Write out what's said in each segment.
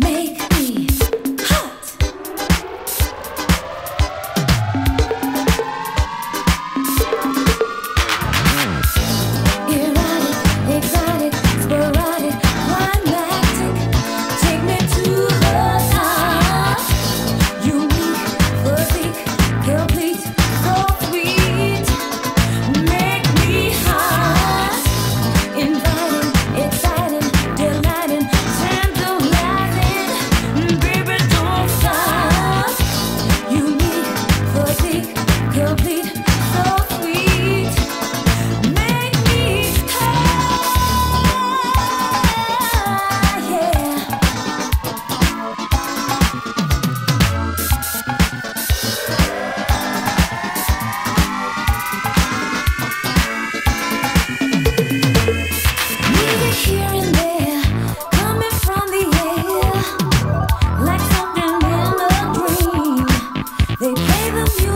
They play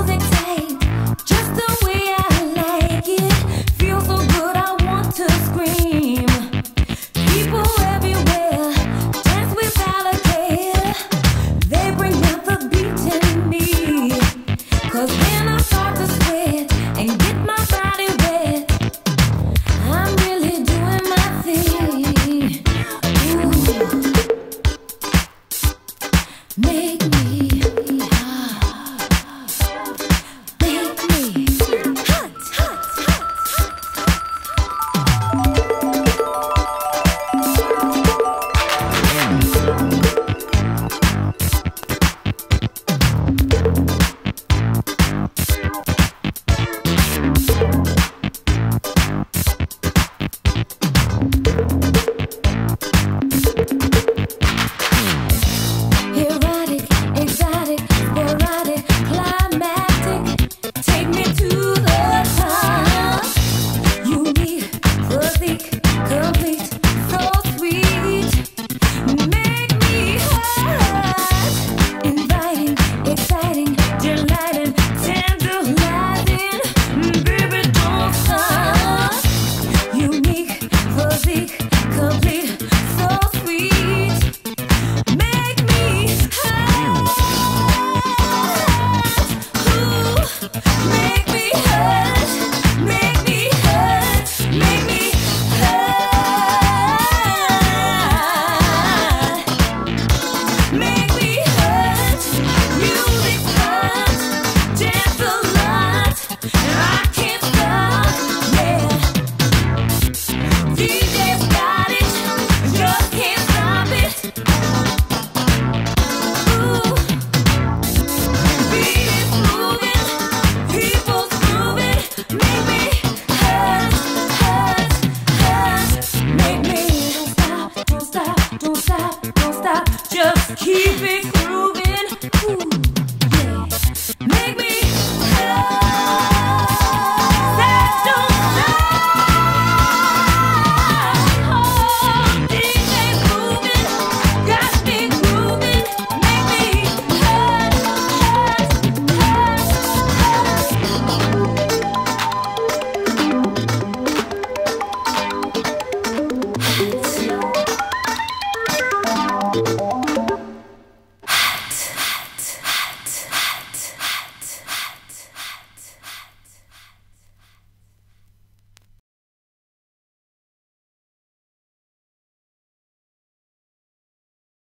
tight. don't stop, just keep it grooving. Ooh.